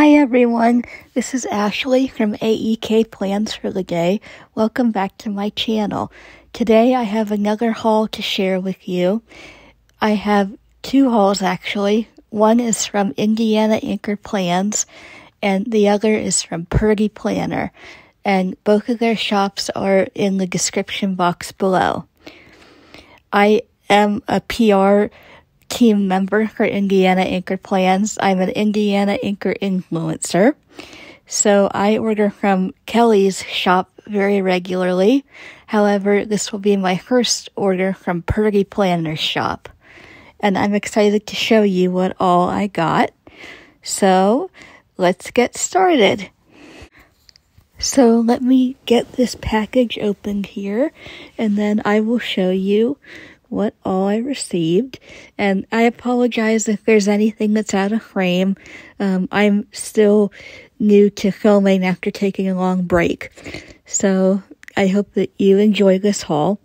Hi everyone, this is Ashley from AEK Plans for the Day. Welcome back to my channel. Today I have another haul to share with you. I have two hauls actually. One is from Indiana Inker Plans and the other is from Purdee Planner. And both of their shops are in the description box below. I am a PR team member for Indiana Inker Plans. I'm an Indiana Inker influencer. So I order from Kelly's shop very regularly. However, this will be my first order from Purdee Planner's shop. And I'm excited to show you what all I got. So let's get started. So let me get this package opened here and then I will show you what all I received. And I apologize if there's anything that's out of frame. Um, I'm still new to filming after taking a long break. So I hope that you enjoy this haul.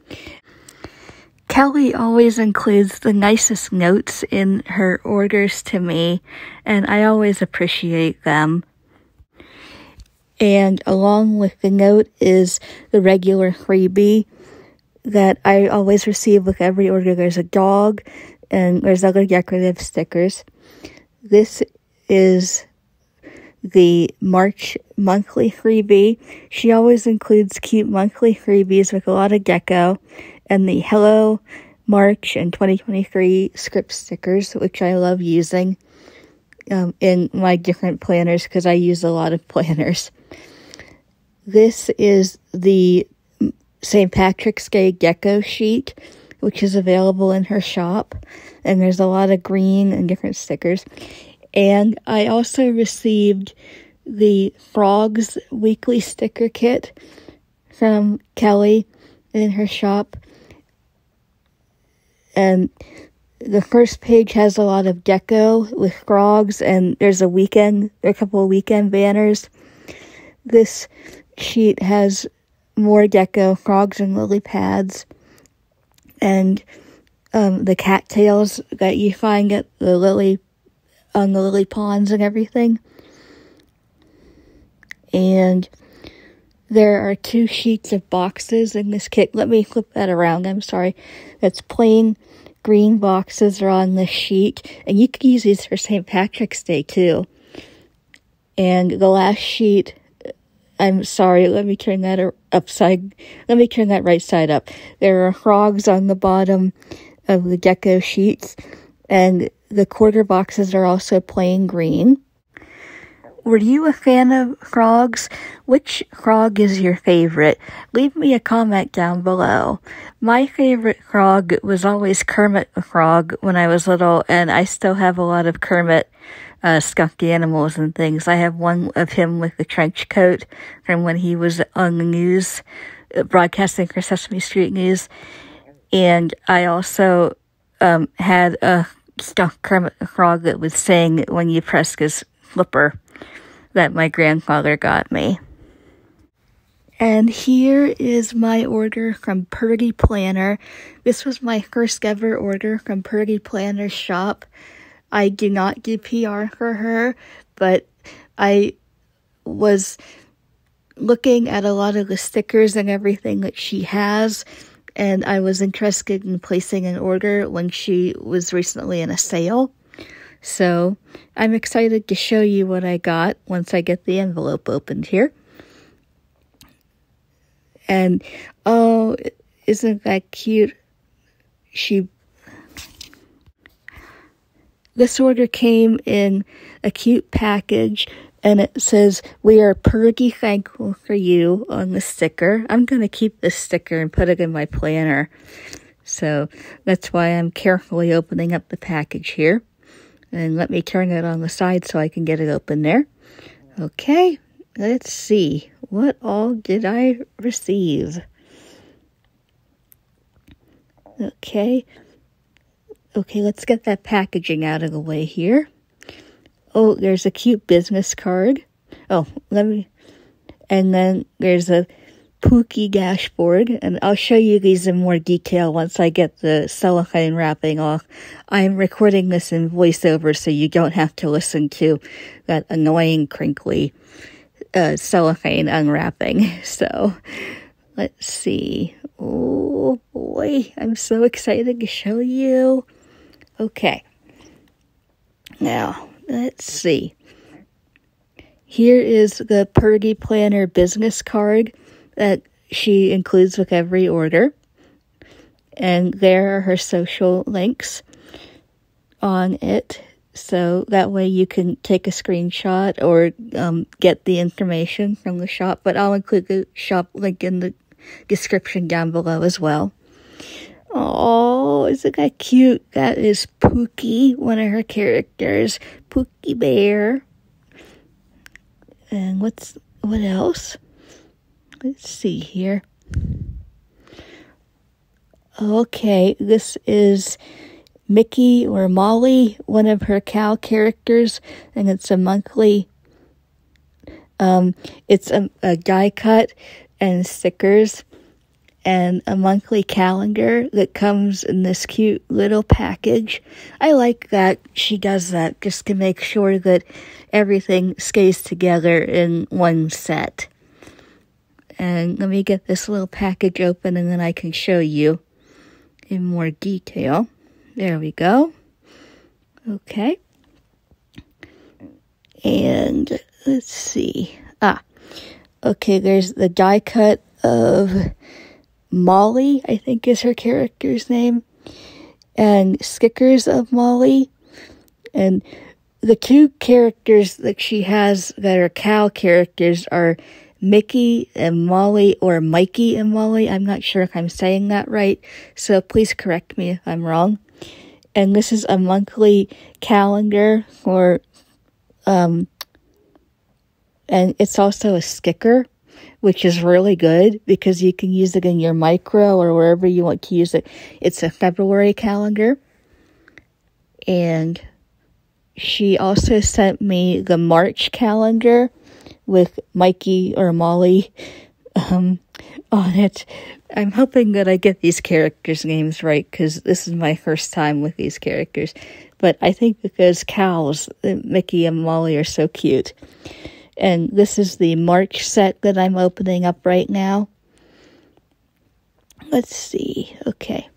Kelly always includes the nicest notes in her orders to me, and I always appreciate them. And along with the note is the regular freebie that I always receive with every order. There's a dog and there's other decorative stickers. This is the March monthly freebie. She always includes cute monthly freebies with a lot of deco and the Hello March and 2023 script stickers, which I love using um, in my different planners because I use a lot of planners. This is the St. Patrick's Day deco sheet, which is available in her shop. And there's a lot of green and different stickers. And I also received the Frogs weekly sticker kit from Kelly in her shop. And the first page has a lot of deco with frogs, and there's a weekend, a couple of weekend banners. This sheet has more deco, frogs and lily pads, and um, the cattails that you find at the lily on the lily ponds and everything. And there are two sheets of boxes in this kit. Let me flip that around. I'm sorry. That's plain green boxes are on this sheet, and you can use these for St. Patrick's Day too. And the last sheet I'm sorry, let me turn that upside, let me turn that right side up. There are frogs on the bottom of the deco sheets, and the quarter boxes are also plain green. Were you a fan of frogs? Which frog is your favorite? Leave me a comment down below. My favorite frog was always Kermit the Frog when I was little, and I still have a lot of Kermit uh, animals and things. I have one of him with the trench coat from when he was on the news, uh, broadcasting for Sesame Street News. And I also um, had a stuffed Kermit the Frog that was saying when you press his flipper that my grandfather got me. And here is my order from Purdee Planner. This was my first ever order from Purdee Planner's shop. I do not do PR for her, but I was looking at a lot of the stickers and everything that she has, and I was interested in placing an order when she was recently in a sale. So I'm excited to show you what I got once I get the envelope opened here. And oh, isn't that cute? She this order came in a cute package and it says, We are pretty thankful for you on the sticker. I'm going to keep this sticker and put it in my planner. So that's why I'm carefully opening up the package here. And let me turn it on the side so I can get it open there. Okay, let's see. What all did I receive? Okay, Okay, let's get that packaging out of the way here. Oh, there's a cute business card. Oh, let me. And then there's a Pookie dashboard, and I'll show you these in more detail once I get the cellophane wrapping off. I'm recording this in voiceover so you don't have to listen to that annoying crinkly uh, cellophane unwrapping. So, let's see. Oh boy, I'm so excited to show you. Okay. Now, let's see. Here is the Purdee Planner business card that she includes with every order. And there are her social links on it. So that way you can take a screenshot or um, get the information from the shop. But I'll include the shop link in the description down below as well. Oh, isn't that cute? That is Pookie, one of her characters. Pookie Bear. And what's what else? Let's see here. Okay, this is Mickey or Molly, one of her cow characters, and it's a monthly. Um, it's a, a die cut and stickers and a monthly calendar that comes in this cute little package. I like that she does that just to make sure that everything stays together in one set. And let me get this little package open and then I can show you in more detail. There we go. Okay. And let's see. Ah, okay, there's the die cut of Molly, I think is her character's name, and Skickers of Molly. And the two characters that she has that are cow characters are Mickey and Molly or Mikey and Molly. I'm not sure if I'm saying that right, so please correct me if I'm wrong. And this is a monthly calendar for, um, and it's also a sticker, which is really good because you can use it in your micro or wherever you want to use it. It's a February calendar. And she also sent me the March calendar with Mikey or Molly um, on it. I'm hoping that I get these characters' names right because this is my first time with these characters. But I think because cows, uh, Mickey and Molly, are so cute. And this is the March set that I'm opening up right now. Let's see. Okay.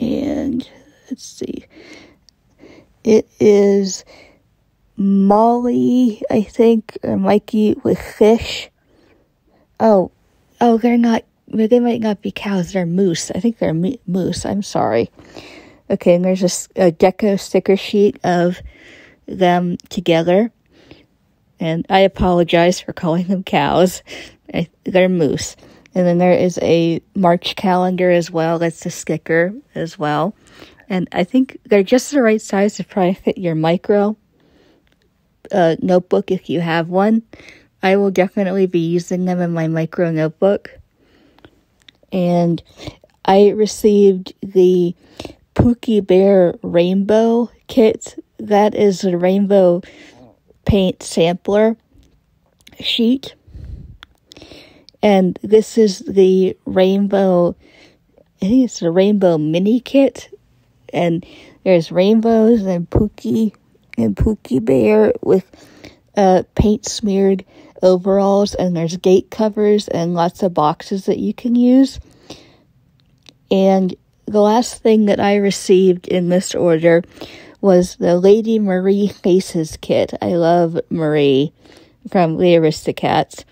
And let's see. It is Molly, I think, or Mikey with fish. Oh, oh, they're not, they might not be cows, they're moose. I think they're moose, I'm sorry. Okay, and there's a, a deco sticker sheet of them together. And I apologize for calling them cows. They're moose. And then there is a March calendar as well. That's a sticker as well. And I think they're just the right size to probably fit your micro uh, notebook if you have one. I will definitely be using them in my micro notebook. And I received the Pookie Bear Rainbow Kit. That is a rainbow paint sampler sheet. And this is the rainbow, I think it's a rainbow mini kit. And there's rainbows and Pookie and Pookie Bear with uh, paint smeared overalls, and there's gate covers and lots of boxes that you can use. And the last thing that I received in this order was the Lady Marie Faces kit. I love Marie from the Aristocats.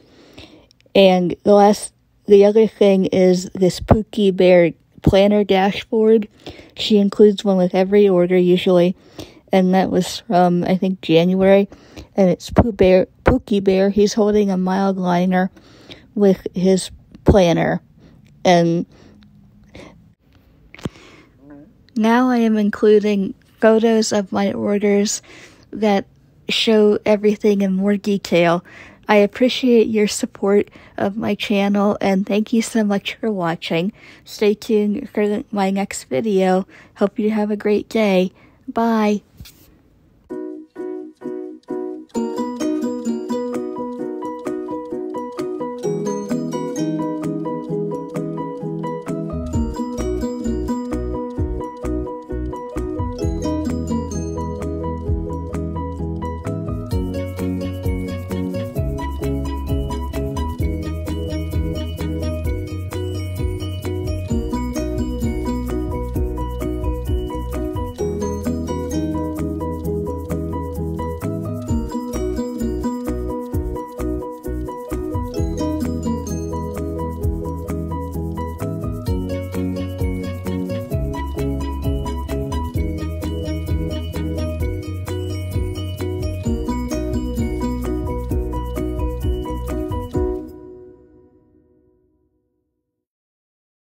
And the last, the other thing is this Pookie Bear planner dashboard. She includes one with every order usually and that was from I think January, and it's Pooh Bear, Pookie Bear. He's holding a Mildliner with his planner, and now I am including photos of my orders that show everything in more detail. I appreciate your support of my channel and thank you so much for watching. Stay tuned for my next video. Hope you have a great day. Bye.